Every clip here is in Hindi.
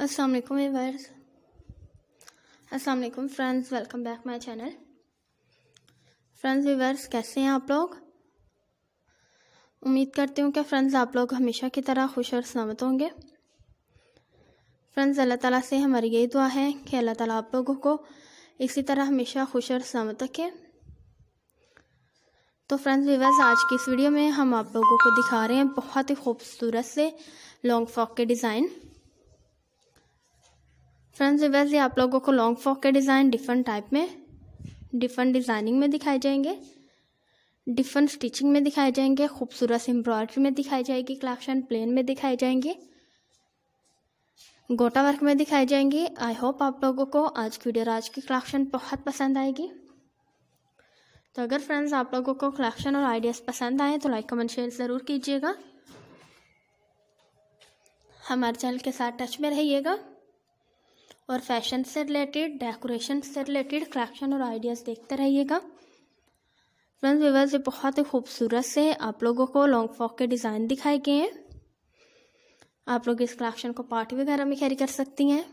अस्सलाम वालेकुम viewers friends welcome back my channel friends viewers कैसे हैं आप लोग? उम्मीद करती हूँ कि फ्रेंड्स आप लोग हमेशा की तरह खुश और सलामत होंगे। फ्रेंड्स अल्लाह ताला से हमारी यही दुआ है कि अल्लाह ताला आप लोगों को इसी तरह हमेशा खुश और सलामत रखे। तो फ्रेंड्स व्यूवर्स आज की इस वीडियो में हम आप लोगों को दिखा रहे हैं बहुत ही खूबसूरत से लॉन्ग फ्रॉक के डिज़ाइन फ्रेंड्स वैसे आप लोगों को लॉन्ग फ्रॉक के डिज़ाइन डिफरेंट टाइप में डिफरेंट डिज़ाइनिंग में दिखाए जाएँगे डिफरेंट स्टिचिंग में दिखाए जाएँगे, खूबसूरत एम्ब्रॉयडरी में दिखाई जाएगी कलेक्शन प्लेन में दिखाई जाएँगे, गोटा वर्क में दिखाई जाएँगी। आई होप आप लोगों को आज की वीडियो आज की कलेक्शन बहुत पसंद आएगी। तो अगर फ्रेंड्स आप लोगों को कलेक्शन और आइडियाज़ पसंद आए तो लाइक कमेंट शेयर ज़रूर कीजिएगा। हमारे चैनल के साथ टच में रहिएगा। और फ़ैशन से रिलेटेड, डेकोरेशन से रिलेटेड कलेक्शन और आइडियाज़ देखते रहिएगा। फ्रेंड्स विवर्स से बहुत ही खूबसूरत से आप लोगों को लॉन्ग फ्रॉक के डिज़ाइन दिखाए गए हैं। आप लोग इस कलेक्शन को पार्टी वगैरह में कैरी कर सकती हैं,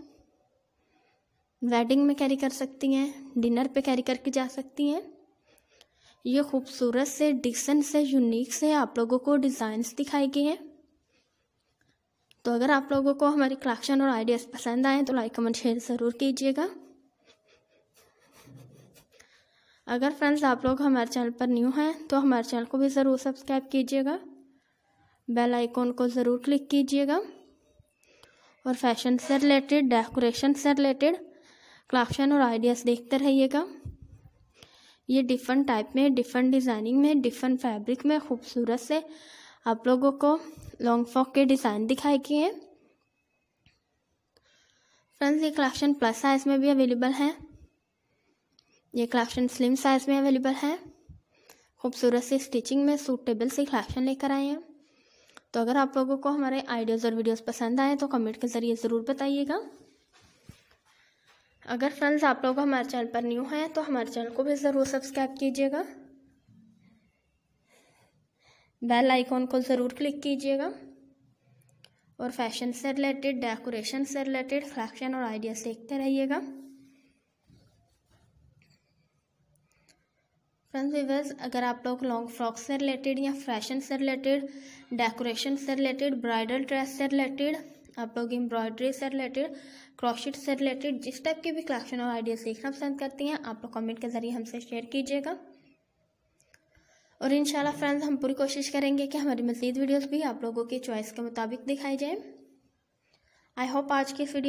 वेडिंग में कैरी कर सकती हैं, डिनर पे कैरी करके जा सकती हैं। ये खूबसूरत से, डिसेंट से, यूनिक से आप लोगों को डिज़ाइंस दिखाए गए हैं। तो अगर आप लोगों को हमारी कलेक्शन और आइडियाज़ पसंद आए तो लाइक कमेंट शेयर ज़रूर कीजिएगा। अगर फ्रेंड्स आप लोग हमारे चैनल पर न्यू हैं तो हमारे चैनल को भी ज़रूर सब्सक्राइब कीजिएगा। बेल आइकॉन को ज़रूर क्लिक कीजिएगा। और फ़ैशन से रिलेटेड डेकोरेशन से रिलेटेड कलेक्शन और आइडियाज़ देखते रहिएगा। ये डिफरेंट टाइप में डिफरेंट डिज़ाइनिंग में डिफरेंट फैब्रिक में, खूबसूरत से आप लोगों को लॉन्ग फ्रॉक के डिज़ाइन दिखाए गए हैं। फ्रेंड्स ये कलेक्शन प्लस साइज़ में भी अवेलेबल है। ये कलेक्शन स्लिम साइज़ में अवेलेबल है। खूबसूरत से स्टिचिंग में सूटेबल से कलेक्शन लेकर आए हैं। तो अगर आप लोगों को हमारे आइडियाज़ और वीडियोस पसंद आए तो कमेंट के ज़रिए ज़रूर बताइएगा। अगर फ्रेंड्स आप लोग हमारे चैनल पर न्यू हैं तो हमारे चैनल को भी ज़रूर सब्सक्राइब कीजिएगा। बेल आइकॉन को ज़रूर क्लिक कीजिएगा। और फ़ैशन से रिलेटेड डेकोरेशन से रिलेटेड फैक्शन और आइडियाज़ देखते रहिएगा। फ्रेंड्स व्यूवर्स अगर आप लोग लॉन्ग फ्रॉक से रिलेटेड या फ़ैशन से रिलेटेड डेकोरेशन से रिलेटेड ब्राइडल ड्रेस से रिलेटेड आप लोग एम्ब्रॉयडरी से रिलेटेड क्रॉशिट से रिलेटेड जिस टाइप के भी कलेक्शन और आइडियाज़ देखना पसंद करती हैं, आप लोग कमेंट के ज़रिए हमसे शेयर कीजिएगा। और इन फ्रेंड्स, हम पूरी कोशिश करेंगे कि हमारी मज़ीद वीडियोज़ भी आप लोगों की चॉइस के मुताबिक दिखाई जाए। आई होप आज की इस वीडियो